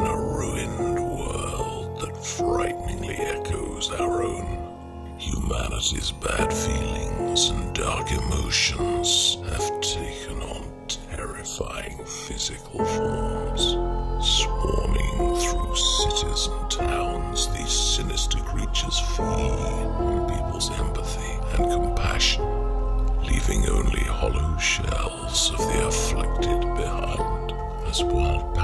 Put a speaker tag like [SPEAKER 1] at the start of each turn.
[SPEAKER 1] in a ruined world that frighteningly echoes our own. Humanity's bad feelings and dark emotions have taken on terrifying physical forms. Swarming through cities and towns, these sinister creatures feed on people's empathy and compassion, leaving only hollow shells of the afflicted behind as wild